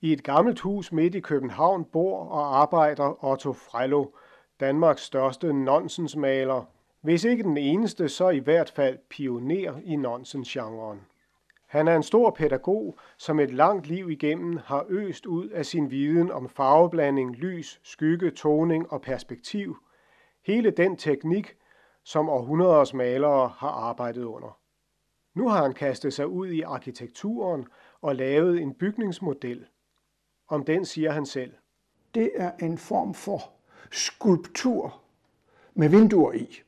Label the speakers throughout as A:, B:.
A: I et gammelt hus midt i København bor og arbejder Otto Frello, Danmarks største nonsensmaler. Hvis ikke den eneste, så i hvert fald pioner i nonsensgenren. Han er en stor pædagog, som et langt liv igennem har øst ud af sin viden om farveblanding, lys, skygge, toning og perspektiv. Hele den teknik, som århundreders malere har arbejdet under. Nu har han kastet sig ud i arkitekturen og lavet en bygningsmodel. Om den siger han selv.
B: Det er en form for skulptur med vinduer i.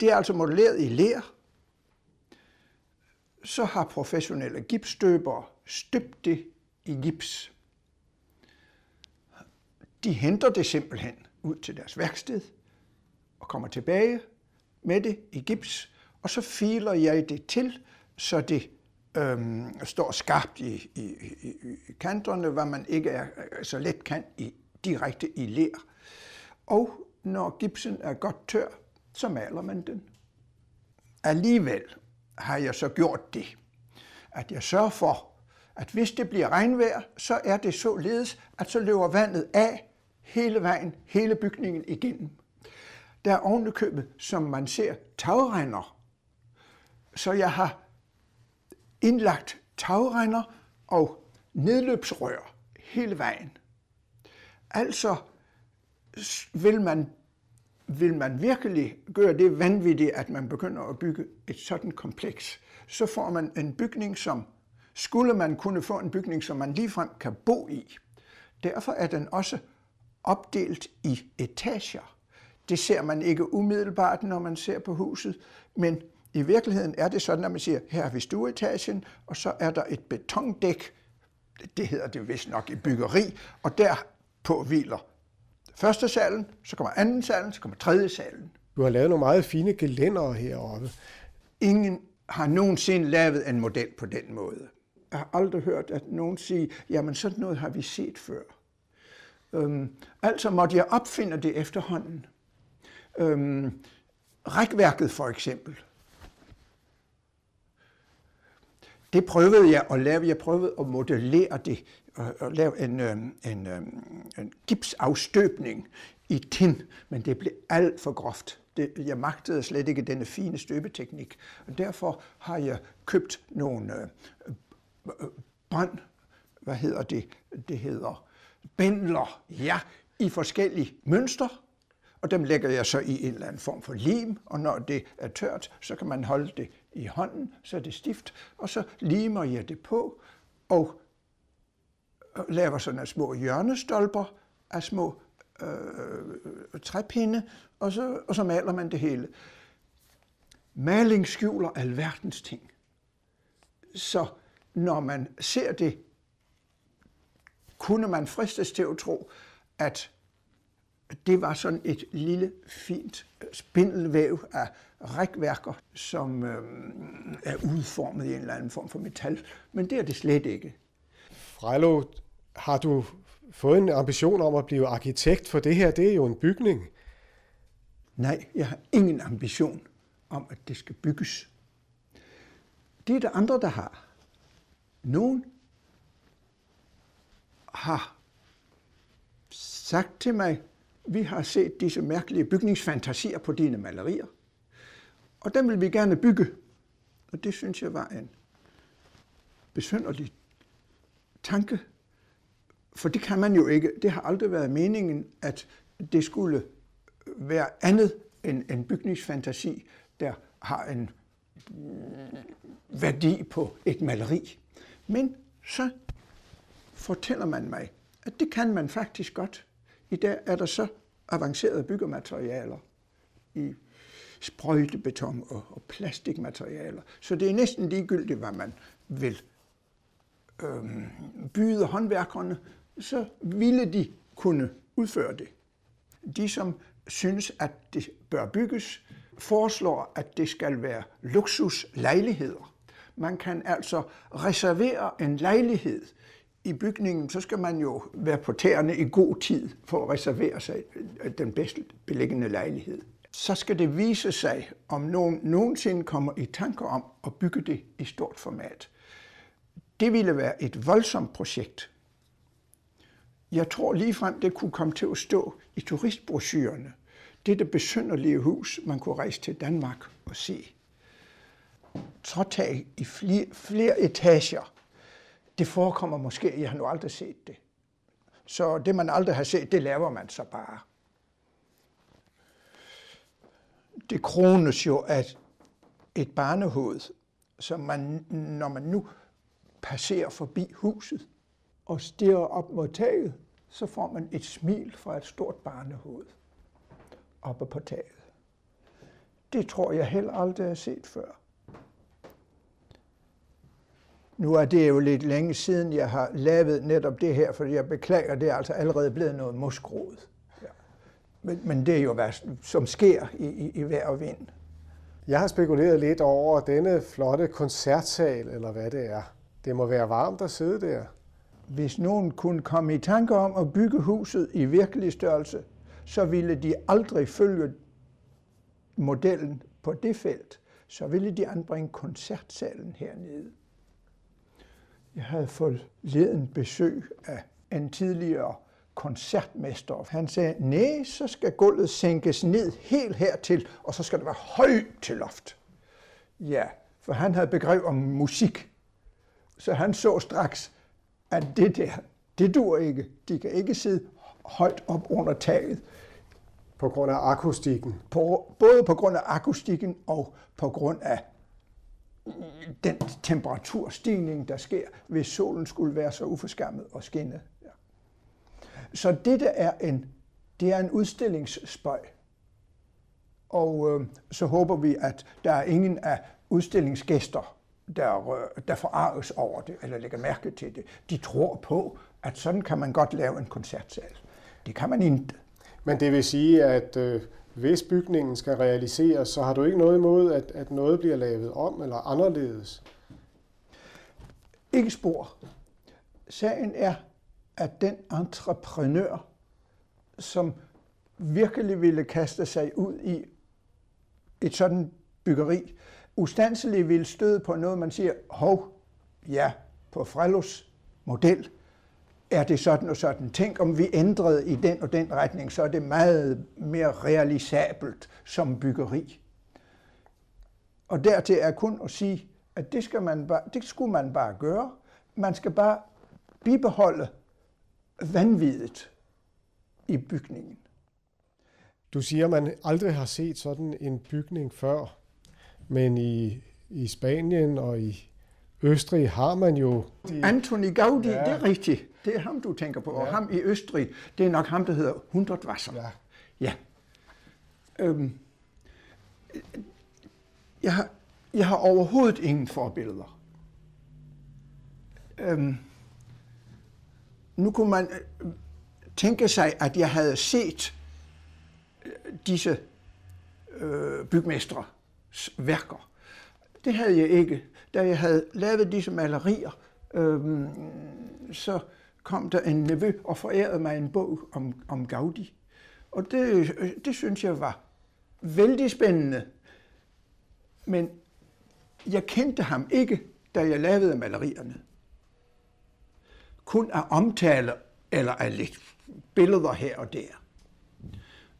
B: Det er altså modelleret i ler. Så har professionelle gipsstøbere støbt det i gips. De henter det simpelthen ud til deres værksted og kommer tilbage med det i gips, og så filer jeg det til, så det øhm, står skarpt i, i, i, i kanterne, hvad man ikke er, øh, så let kan i, direkte i ler. Og når gipsen er godt tør, så maler man den. Alligevel har jeg så gjort det, at jeg sørger for, at hvis det bliver regnvejr, så er det således, at så løber vandet af hele vejen, hele bygningen igennem. Der er ovenikøbet, som man ser, tagregner. Så jeg har indlagt tagregner og nedløbsrør hele vejen. Altså vil man, vil man virkelig gøre det vanvittigt, at man begynder at bygge et sådan kompleks, så får man en bygning, som skulle man kunne få en bygning, som man ligefrem kan bo i. Derfor er den også opdelt i etager. Det ser man ikke umiddelbart, når man ser på huset, men i virkeligheden er det sådan, at man siger, her har vi stueetagen, og så er der et betondæk, det hedder det vist nok i byggeri, og der på hviler første salen, så kommer anden salen, så kommer tredje salen.
A: Du har lavet nogle meget fine gelænder heroppe.
B: Ingen har nogensinde lavet en model på den måde. Jeg har aldrig hørt, at nogen sige, jamen sådan noget har vi set før. Øhm, altså måtte jeg opfinde det efterhånden. Øhm, rækværket for eksempel. Det prøvede jeg at lave. Jeg prøvede at modellere det og lave en, øhm, en, øhm, en gipsafstøbning i tin, men det blev alt for groft. Det, jeg magtede slet ikke denne fine støbeteknik. Og derfor har jeg købt nogle øh, brand, bånd, hvad hedder det? Det hedder bændler, ja, i forskellige mønstre, og dem lægger jeg så i en eller anden form for lim, og når det er tørt, så kan man holde det i hånden, så er det stift, og så limer jeg det på, og øh, laver sådan nogle små hjørnestolper af små øh, træpinde, og så, og så maler man det hele. Maling skjuler alverdens ting. Så når man ser det kunne man fristes til at tro, at det var sådan et lille, fint spindelvæv af rækværker, som øh, er udformet i en eller anden form for metal. Men det er det slet ikke.
A: Frejlo, har du fået en ambition om at blive arkitekt, for det her det er jo en bygning.
B: Nej, jeg har ingen ambition om, at det skal bygges. Det er der andre, der har. Nogen har sagt til mig, vi har set disse mærkelige bygningsfantasier på dine malerier, og dem vil vi gerne bygge. Og det synes jeg var en besynderlig tanke, for det kan man jo ikke. Det har aldrig været meningen, at det skulle være andet end en bygningsfantasi, der har en værdi på et maleri. Men så fortæller man mig, at det kan man faktisk godt. I dag er der så avancerede byggematerialer i sprøjtebeton og, og plastikmaterialer. Så det er næsten ligegyldigt, hvad man vil øhm, byde håndværkerne, så ville de kunne udføre det. De, som synes, at det bør bygges, foreslår, at det skal være luksuslejligheder. Man kan altså reservere en lejlighed i bygningen, så skal man jo være på tæerne i god tid for at reservere sig øh, den bedst beliggende lejlighed. så skal det vise sig, om nogen nogensinde kommer i tanker om at bygge det i stort format. Det ville være et voldsomt projekt. Jeg tror ligefrem, det kunne komme til at stå i turistbrosyrerne. Det der besynderlige hus, man kunne rejse til Danmark og se. Tråtag i flere, flere etager. Det forekommer måske, jeg har nu aldrig set det. Så det, man aldrig har set, det laver man så bare. Det krones jo af et barnehoved, som man, når man nu passerer forbi huset og stirrer op mod taget, så får man et smil fra et stort barnehoved oppe på taget. Det tror jeg heller aldrig har set før. Nu er det jo lidt længe siden, jeg har lavet netop det her, for jeg beklager, det er altså allerede blevet noget muskrod. Ja. Men, men det er jo, hvad som sker i, i, i hver og vind.
A: Jeg har spekuleret lidt over denne flotte koncertsal, eller hvad det er. Det må være varmt at sidde der.
B: Hvis nogen kunne komme i tanke om at bygge huset i virkelig størrelse, så ville de aldrig følge modellen på det felt. Så ville de anbringe koncertsalen hernede. Jeg havde fået leden besøg af en tidligere koncertmester. Han sagde, nej, så skal gulvet sænkes ned helt hertil, og så skal det være højt til loft. Ja, for han havde begreb om musik. Så han så straks, at det der, det dur ikke. De kan ikke sidde højt op under taget.
A: På grund af akustikken?
B: På, både på grund af akustikken og på grund af den temperaturstigning, der sker, hvis solen skulle være så uforskammet og skinne. Ja. Så dette er en, det er en udstillingsspøj. Og øh, så håber vi, at der er ingen af udstillingsgæster, der, øh, der forarves over det, eller lægger mærke til det. De tror på, at sådan kan man godt lave en koncertsal. Det kan man ikke.
A: Men det vil sige, at øh, hvis bygningen skal realiseres, så har du ikke noget imod, at, at noget bliver lavet om eller anderledes?
B: Ikke spor. Sagen er, at den entreprenør, som virkelig ville kaste sig ud i et sådan byggeri, ustandselig ville støde på noget, man siger, hov, ja, på Frelos model, er det sådan og sådan. Tænk om vi ændrede i den og den retning, så er det meget mere realisabelt som byggeri. Og dertil er kun at sige, at det, skal man bare, det skulle man bare gøre. Man skal bare bibeholde vanvittigt i bygningen.
A: Du siger, at man aldrig har set sådan en bygning før, men i, i Spanien og i Østrig har man jo...
B: De... Anthony Gaudi, ja. det er rigtigt. Det er ham, du tænker på. Ja. Og ham i Østrig, det er nok ham, der hedder Hundertwasser. Ja. ja. Øhm, jeg, har, jeg har overhovedet ingen forbilleder. Øhm, nu kunne man øh, tænke sig, at jeg havde set øh, disse øh, bygmestre værker. Det havde jeg ikke. Da jeg havde lavet disse malerier, øhm, så kom der en nevø og forærede mig en bog om, om Gaudi. Og det, øh, det synes jeg var vældig spændende. Men jeg kendte ham ikke, da jeg lavede malerierne. Kun af omtale eller af lidt billeder her og der.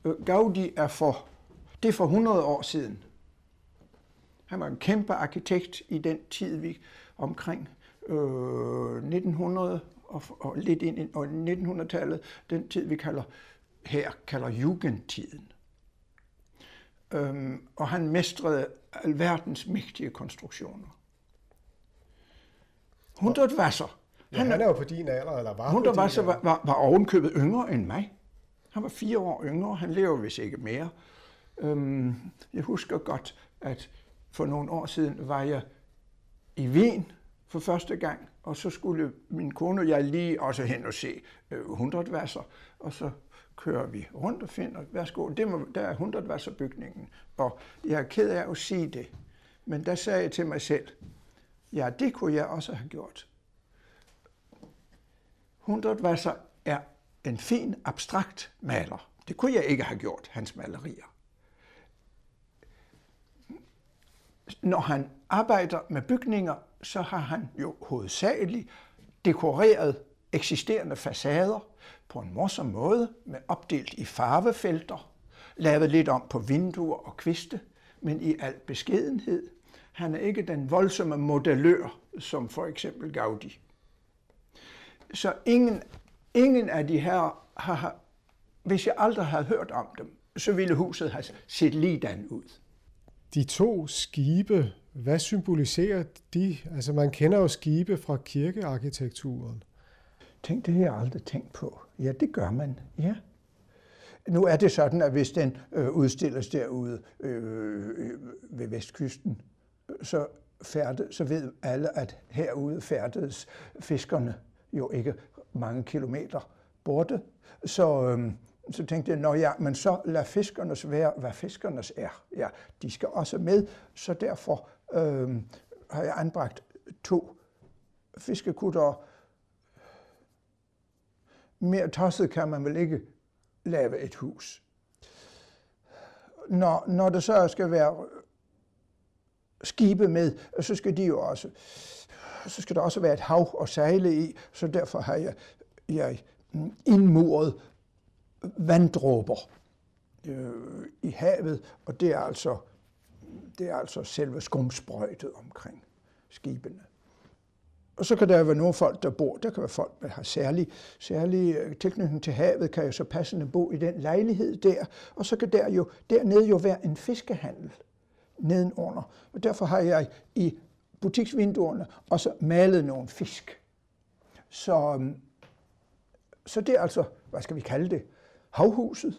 B: Øh, Gaudi er for, det er for 100 år siden. Han var en kæmpe arkitekt i den tid, vi omkring øh, 1900 og, og lidt ind i 1900-tallet, den tid, vi kalder her kalder jugendtiden. Øhm, og han mestrede alverdens mægtige konstruktioner. Hundertwasser.
A: Ja, han, han er jo på din alder, eller var
B: Hundertwasser var, var, var ovenkøbet yngre end mig. Han var fire år yngre, han lever vist ikke mere. Øhm, jeg husker godt, at for nogle år siden var jeg i Wien for første gang, og så skulle min kone og jeg lige også hen og se øh, 100 vasser, og så kører vi rundt og finder, værsgo, det må, der er 100 vasser bygningen, og jeg er ked af at sige det, men der sagde jeg til mig selv, ja, det kunne jeg også have gjort. 100 vasser er en fin, abstrakt maler. Det kunne jeg ikke have gjort, hans malerier. Når han arbejder med bygninger, så har han jo hovedsageligt dekoreret eksisterende facader på en morsom måde, med opdelt i farvefelter, lavet lidt om på vinduer og kviste, men i al beskedenhed. Han er ikke den voldsomme modellør, som for eksempel Gaudi. Så ingen, ingen af de her har, hvis jeg aldrig havde hørt om dem, så ville huset have set ligedan ud.
A: De to skibe, hvad symboliserer de? Altså man kender jo skibe fra kirkearkitekturen.
B: Tænk, det har jeg aldrig tænkt på. Ja, det gør man, ja. Nu er det sådan, at hvis den øh, udstilles derude øh, ved vestkysten, så, færde, så ved alle, at herude færdedes fiskerne jo ikke mange kilometer borte. Så, øh, så tænkte jeg, nå ja, men så lad fiskernes være, hvad fiskernes er. Ja, de skal også med, så derfor øh, har jeg anbragt to fiskekutter. Mere tosset kan man vel ikke lave et hus. Når, når der så skal være skibe med, så skal de jo også, så skal der også være et hav at sejle i, så derfor har jeg, jeg indmuret vanddråber øh, i havet, og det er altså, det er altså selve skumsprøjtet omkring skibene. Og så kan der være nogle folk, der bor, der kan være folk, der har særlig, særlig øh, tilknytning til havet, kan jo så passende bo i den lejlighed der, og så kan der jo, dernede jo være en fiskehandel nedenunder. Og derfor har jeg i butiksvinduerne også malet nogle fisk. Så, øhm, så det er altså, hvad skal vi kalde det, Havhuset.